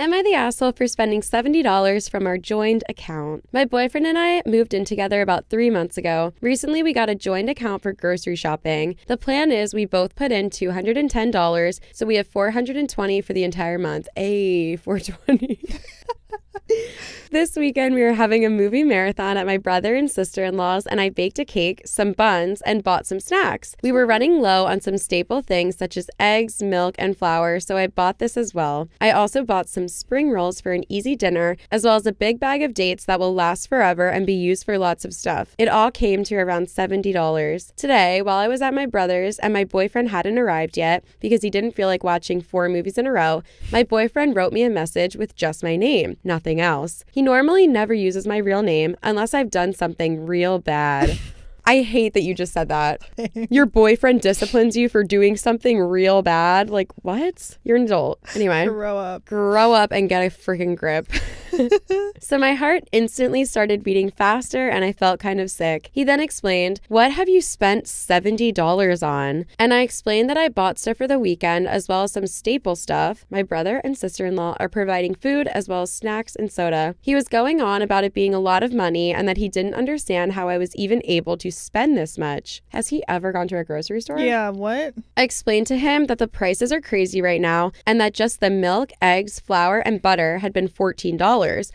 Am I the asshole for spending $70 from our joined account? My boyfriend and I moved in together about three months ago. Recently, we got a joined account for grocery shopping. The plan is we both put in $210, so we have 420 for the entire month. A 420. This weekend, we were having a movie marathon at my brother and sister in law's, and I baked a cake, some buns, and bought some snacks. We were running low on some staple things such as eggs, milk, and flour, so I bought this as well. I also bought some spring rolls for an easy dinner, as well as a big bag of dates that will last forever and be used for lots of stuff. It all came to around $70. Today, while I was at my brother's and my boyfriend hadn't arrived yet because he didn't feel like watching four movies in a row, my boyfriend wrote me a message with just my name, nothing else. He normally never uses my real name unless I've done something real bad. I hate that you just said that. Your boyfriend disciplines you for doing something real bad. Like, what? You're an adult. Anyway, Grow up. grow up and get a freaking grip. so my heart instantly started beating faster and I felt kind of sick. He then explained, What have you spent $70 on? And I explained that I bought stuff for the weekend as well as some staple stuff. My brother and sister in law are providing food as well as snacks and soda. He was going on about it being a lot of money and that he didn't understand how I was even able to spend this much. Has he ever gone to a grocery store? Yeah, what? I explained to him that the prices are crazy right now and that just the milk, eggs, flour, and butter had been $14.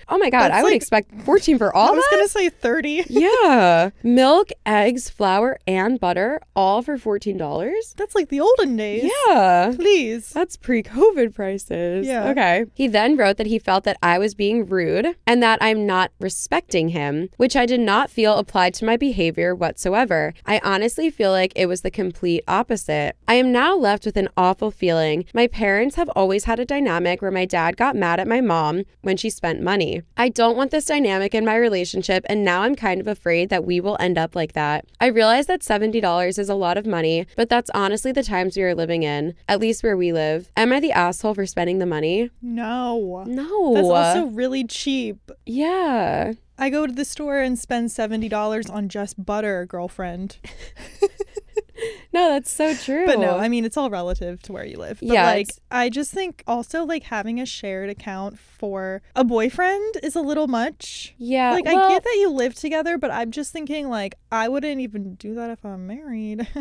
Oh my God, That's I would like- expect 14 for all. I was that. gonna say 30. yeah. Milk, eggs, flour, and butter, all for $14? That's like the olden days. Yeah. Please. That's pre COVID prices. Yeah. Okay. He then wrote that he felt that I was being rude and that I'm not respecting him, which I did not feel applied to my behavior whatsoever. I honestly feel like it was the complete opposite. I am now left with an awful feeling. My parents have always had a dynamic where my dad got mad at my mom when she spent money. I don't want this dynamic in my relationship, and now I'm kind of afraid that we will end up like that. I realize that $70 is a lot of money, but that's honestly the times we are living in, at least where we live. Am I the asshole for spending the money? No. No. That's also really cheap. yeah. I go to the store and spend $70 on just butter, girlfriend. No, that's so true. But no, I mean, it's all relative to where you live. But Yeah, like, it's- I just think also like having a shared account for a boyfriend is a little much. yeah. like, well, I get that you live together, but I'm just thinking, like, I wouldn't even do that if I'm married.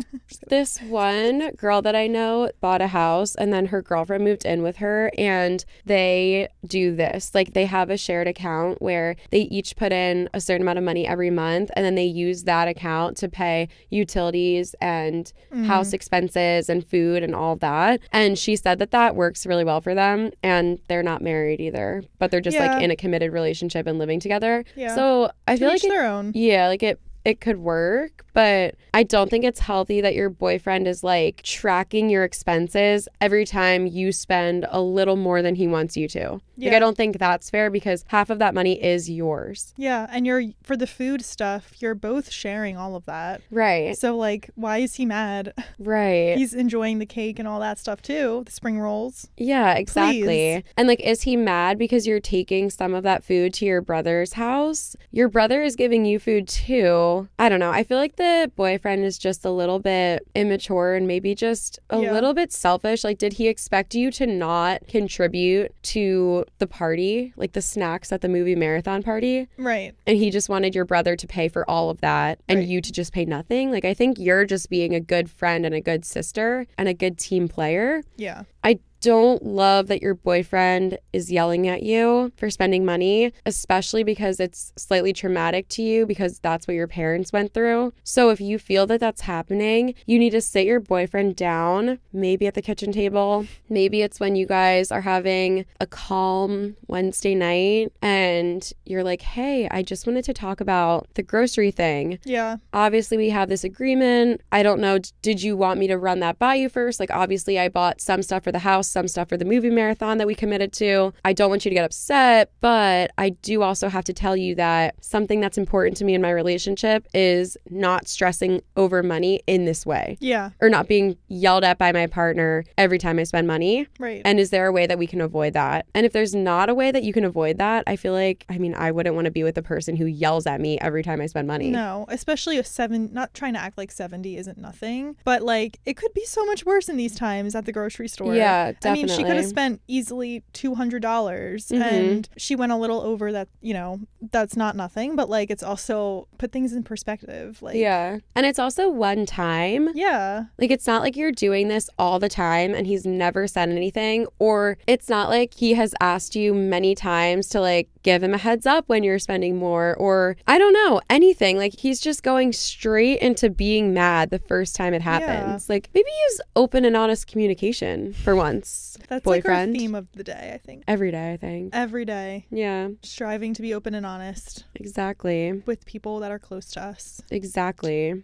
This one girl that I know bought a house and then her girlfriend moved in with her and they do this. Like they have a shared account where they each put in a certain amount of money every month and then they use that account to pay utilities and mm-hmm. house expenses and food and all that. And she said that that works really well for them and they're not married either, but they're just Yeah. like in a committed relationship and living together. Yeah. So I feel like it, their own. yeah, like it it could work, but I don't think it's healthy that your boyfriend is like tracking your expenses every time you spend a little more than he wants you to. Like I don't think that's fair because half of that money is yours. Yeah, and you're for the food stuff, you're both sharing all of that. Right. So like, why is he mad? Right. He's enjoying the cake and all that stuff too, the spring rolls. Yeah, exactly. Please. And like, is he mad because you're taking some of that food to your brother's house? Your brother is giving you food too. I don't know. I feel like the boyfriend is just a little bit immature and maybe just a Yeah. little bit selfish. Like, did he expect you to not contribute to the party, like the snacks at the movie marathon party? Right. And he just wanted your brother to pay for all of that and Right. you to just pay nothing? Like, I think you're just being a good friend and a good sister and a good team player. Yeah. I don't love that your boyfriend is yelling at you for spending money, especially because it's slightly traumatic to you because that's what your parents went through. So if you feel that that's happening, you need to sit your boyfriend down, maybe at the kitchen table. Maybe it's when you guys are having a calm Wednesday night and you're like, hey, I just wanted to talk about the grocery thing Yeah. obviously we have this agreement. I don't know, did you want me to run that by you first? Like, obviously, I bought some stuff for the house, some stuff for the movie marathon that we committed to. I don't want you to get upset, but I do also have to tell you that something that's important to me in my relationship is not stressing over money in this way Yeah. or not being yelled at by my partner every time I spend money. Right. And is there a way that we can avoid that? And if there's not a way that you can avoid that, I feel like, I mean, I wouldn't want to be with a person who yells at me every time I spend money. No, especially a seven, not trying to act like 70 isn't nothing, but like it could be so much worse in these times at the grocery store. Yeah, And I mean, she could have spent easily $200 Mhm. and she went a little over that, you know, that's not nothing, but like it's also put things in perspective. Like, yeah. And it's also one time. Yeah. Like, it's not like you're doing this all the time and he's never said anything, or it's not like he has asked you many times to like give him a heads up when you're spending more, or I don't know, anything. Like, he's just going straight into being mad the first time it happens. Like, maybe use open and honest communication for once. That's Boyfriend. like our theme of the day, I think. Every day, I think. Every day, Yeah, striving to be open and honest exactly. with people that are close to us. Exactly.